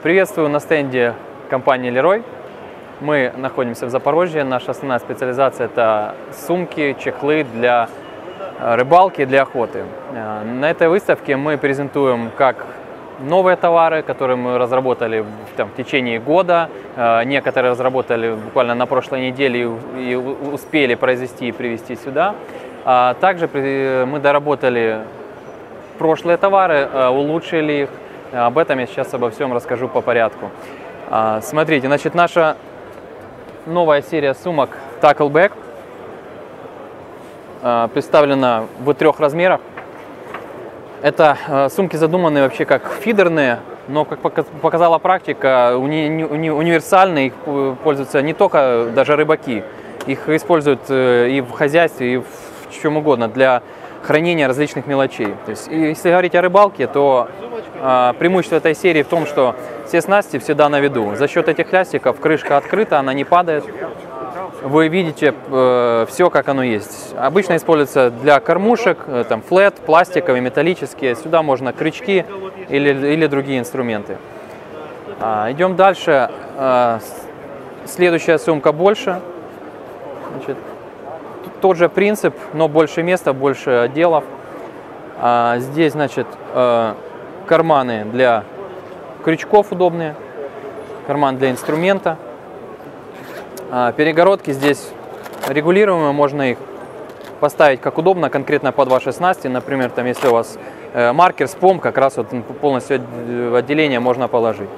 Приветствую на стенде компании Leroy. Мы находимся в Запорожье. Наша основная специализация – это сумки, чехлы для э, рыбалки, для охоты. Э, На этой выставке мы презентуем как новые товары, которые мы разработали там, в течение года. Э, Некоторые разработали буквально на прошлой неделе и успели произвести и привезти сюда. А Также мы доработали прошлые товары, улучшили их. Об этом я сейчас обо всем расскажу по порядку. А, Смотрите, значит, наша новая серия сумок Tackleback э, представлена в трех размерах. Это сумки задуманы вообще как фидерные, но, как пока- показала практика, уни- уни- уни- универсальные, их пользуются не только даже рыбаки. Их используют э, и в хозяйстве, и в чем угодно для хранения различных мелочей. То есть, если говорить о рыбалке, то преимущество этой серии в том, что все снасти всегда на виду. За счет этих лястиков крышка открыта, она не падает вы видите все, как оно есть. Обычно используется для кормушек, э, там флет, пластиковые, металлические. Сюда можно крючки или, или другие инструменты. А, идем дальше. А, следующая сумка больше. Значит, тот же принцип, но больше места, больше отделов. А, здесь, значит, э, карманы для крючков удобные, карман для инструмента. А, Перегородки здесь регулируемые, можно их поставить как удобно, конкретно под ваши снасти. Например, там, если у вас э, маркер с пом, как раз вот полностью в отделение можно положить.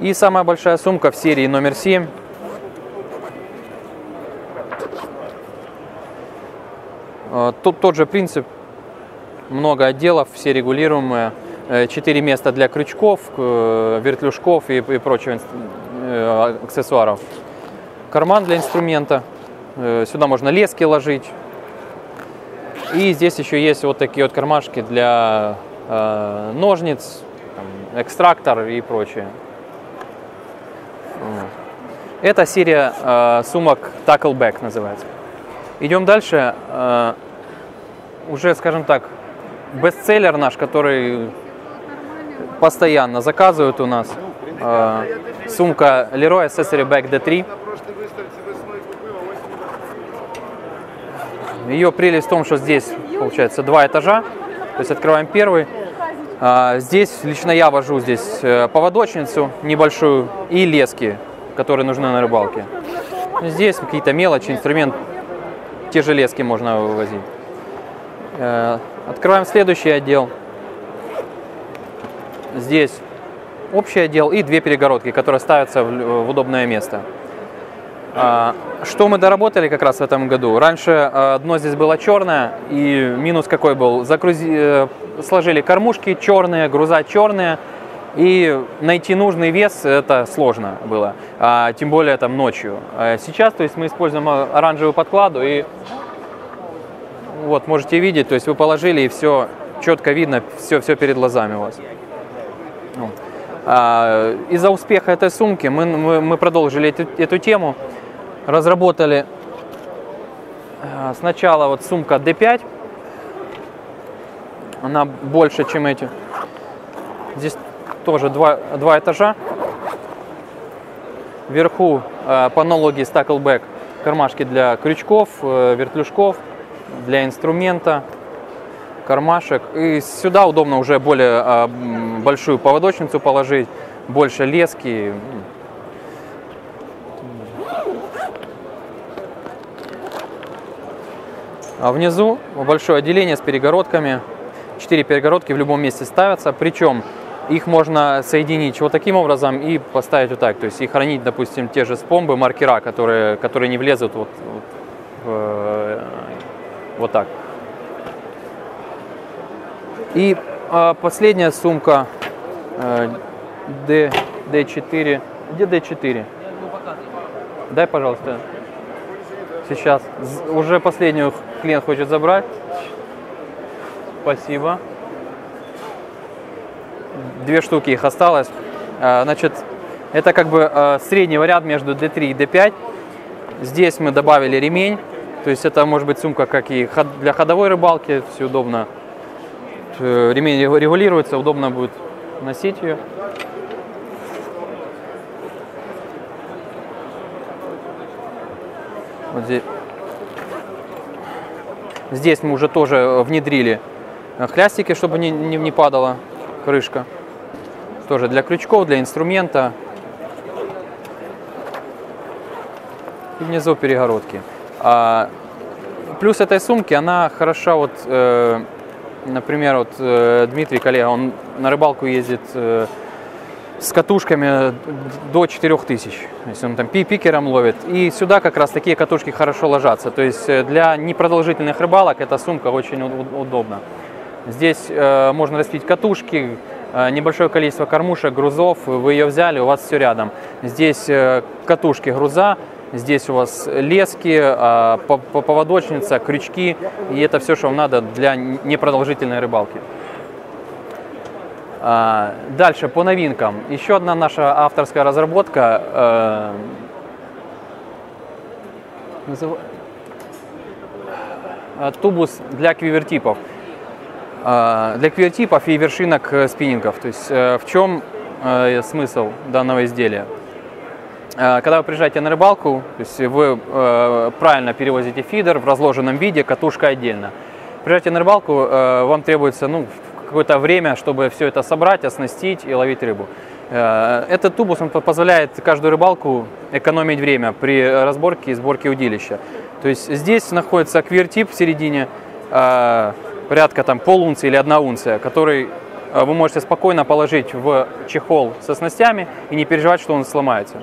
И самая большая сумка в серии номер 7. Э, Тут тот же принцип, много отделов, все регулируемые, э, четыре места для крючков, э, вертлюжков и, и прочего э, аксессуаров. Карман для инструмента, сюда можно лески ложить. И здесь еще есть вот такие вот кармашки для ножниц, экстрактор и прочее. Это серия сумок Tackleback называется. Идем дальше. Уже, скажем так, бестселлер наш, который постоянно заказывают у нас. Э, сумка Leroy Accessory Bag D3. Ее прелесть в том, что здесь получается два этажа. То есть открываем первый. А, Здесь лично я вожу здесь э, поводочницу небольшую и лески, которые нужны на рыбалке. Здесь какие-то мелочи, инструмент, те же лески можно вывозить. Э, Открываем следующий отдел. Здесь общий отдел и две перегородки, которые ставятся в удобное место. А, Что мы доработали как раз в этом году? Раньше э, дно здесь было черное, и минус какой был? Загрузи, э, сложили кормушки черные, груза черные, и найти нужный вес это сложно было, а, тем более там ночью. Сейчас, то есть мы используем оранжевую подкладу и вот можете видеть, то есть вы положили и все четко видно, все, все перед глазами у вас. Вот. А, Из-за успеха этой сумки мы, мы, мы продолжили эту, эту тему, разработали а, сначала вот сумка D5, она больше, чем эти. Здесь тоже два, два этажа. Вверху э, по аналогии с Tackleback кармашки для крючков, э, вертлюжков, для инструмента, кармашек. И сюда удобно уже более а, большую поводочницу положить, больше лески. А внизу большое отделение с перегородками. Четыре перегородки в любом месте ставятся. Причем их можно соединить вот таким образом и поставить вот так. То есть и хранить, допустим, те же спомбы, маркера, которые, которые не влезут вот, вот, в, вот так. И а, последняя сумка э, D, D4. Где D4? Дай, пожалуйста. Сейчас. Уже последнюю клиент хочет забрать. Спасибо. Две штуки их осталось. А, Значит, это как бы э, средний вариант между D3 и D5. Здесь мы добавили ремень. То есть это может быть сумка как и для ходовой рыбалки, все удобно. Э, Ремень регу- регулируется, удобно будет носить ее. Вот здесь. Здесь мы уже тоже внедрили хлястики, чтобы не, не, не падала крышка. Тоже для крючков, для инструмента. И внизу перегородки. А, плюс этой сумки, она хороша вот, э, например, вот э, Дмитрий, коллега, он на рыбалку ездит э, с катушками до 4000, если он там пикером ловит. И сюда как раз такие катушки хорошо ложатся. То есть для непродолжительных рыбалок эта сумка очень удобна. Здесь э, можно распить катушки, э, небольшое количество кормушек, грузов. Вы ее взяли, у вас все рядом. Здесь э, катушки груза, здесь у вас лески, э, поводочница, крючки. И это все, что вам надо для непродолжительной рыбалки. А, дальше по новинкам. Еще одна наша авторская разработка. Э, тубус для квивертипов. А, для квивертипов и вершинок э, спиннингов. То есть э, в чем смысл данного изделия? Когда вы приезжаете на рыбалку, то есть вы правильно перевозите фидер в разложенном виде, катушка отдельно. Приезжаете на рыбалку, вам требуется ну, какое-то время, чтобы все это собрать, оснастить и ловить рыбу. Э, этот тубус он позволяет каждую рыбалку экономить время при разборке и сборке удилища. То есть здесь находится квиртип в середине, э, порядка там полунции или одна унция, который э, вы можете спокойно положить в чехол со снастями и не переживать, что он сломается.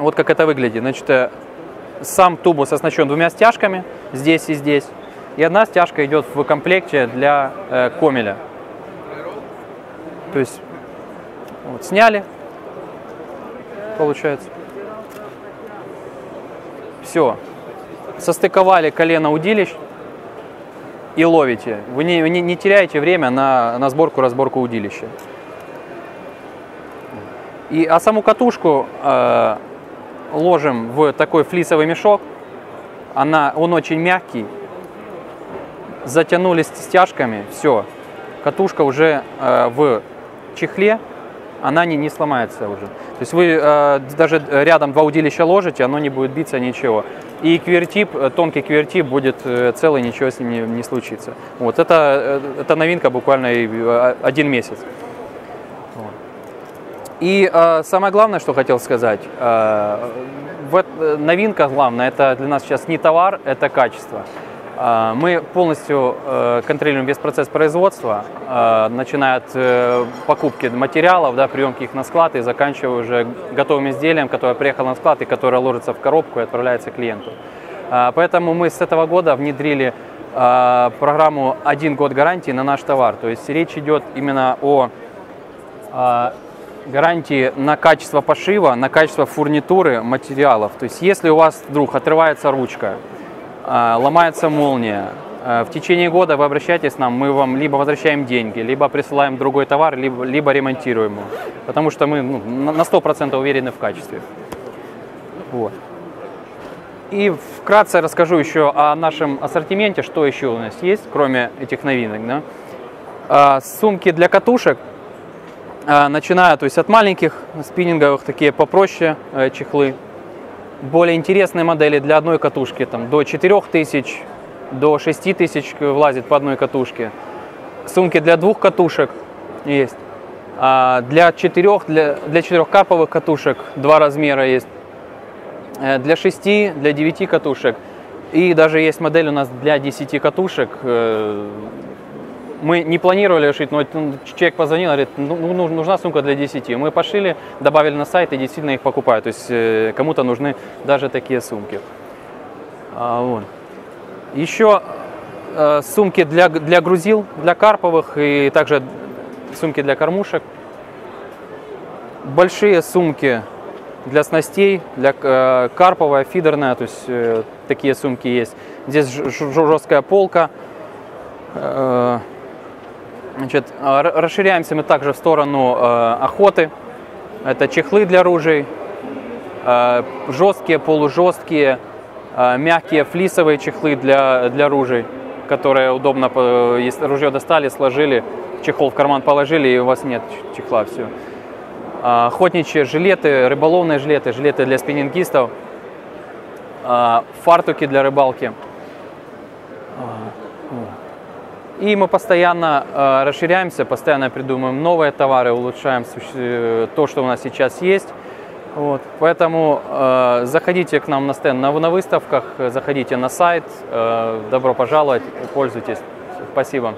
Вот как это выглядит. Значит, сам тубус оснащен двумя стяжками, здесь и здесь. И одна стяжка идет в комплекте для э, комеля. То есть вот, сняли, получается. Все. Состыковали колено удилищ и ловите. Вы не, не, не теряете время на, на сборку-разборку удилища. И, а саму катушку э, ложим в такой флисовый мешок. Она, он очень мягкий, затянулись стяжками, все, катушка уже э, в чехле, она не, не сломается уже. То есть вы э, даже рядом два удилища ложите, оно не будет биться, ничего. И квертип, э, тонкий квертип будет э, целый, ничего с ним не, не случится. Вот это, э, это новинка буквально один месяц. И э, самое главное, что хотел сказать, э, в, новинка главная, это для нас сейчас не товар, это качество. А, мы полностью э, контролируем весь процесс производства, а, начиная от э, покупки материалов, да, приемки их на склад и заканчивая уже готовым изделием, которое приехало на склад и которое ложится в коробку и отправляется клиенту. А, поэтому мы с этого года внедрили программу «Один год гарантии» на наш товар. То есть речь идет именно о гарантии на качество пошива, на качество фурнитуры материалов. То есть если у вас вдруг отрывается ручка, а, ломается молния, а, в течение года вы обращаетесь к нам, мы вам либо возвращаем деньги, либо присылаем другой товар, либо, либо ремонтируем его. Потому что мы ну, на 100% уверены в качестве. Вот. И вкратце расскажу еще о нашем ассортименте, что еще у нас есть, кроме этих новинок. Да? А, сумки для катушек, начиная то есть от маленьких спиннинговых, такие попроще э, чехлы, более интересные модели для одной катушки, там до 4000, до 6000 влазит по одной катушке. Сумки для двух катушек есть. А для четырех, для, для четырехкаповых катушек два размера есть. Э, для шести, для девяти катушек. И даже есть модель у нас для 10 катушек э, мы не планировали шить, но человек позвонил, говорит, ну, ну нужна сумка для 10. Мы пошили, добавили на сайт и действительно их покупают. То есть э, кому-то нужны даже такие сумки. А, вот. Еще э, сумки для, для грузил, для карповых и также сумки для кормушек. Большие сумки для снастей, для э, карповая, фидерная, то есть э, такие сумки есть. Здесь жесткая полка, э, Значит, а, расширяемся мы также в сторону э, охоты. Это чехлы для ружей, э, жесткие, полужесткие, э, мягкие флисовые чехлы для, для ружей, которые удобно, если ружье достали, сложили, чехол в карман положили, и у вас нет чехла, все. А, охотничьи жилеты, рыболовные жилеты, жилеты для спиннингистов, а, фартуки для рыбалки. И мы постоянно э, расширяемся, постоянно придумываем новые товары, улучшаем э, то, что у нас сейчас есть. Вот. Поэтому э, заходите к нам на стенд на, на выставках, заходите на сайт. Э, добро пожаловать, пользуйтесь. Спасибо.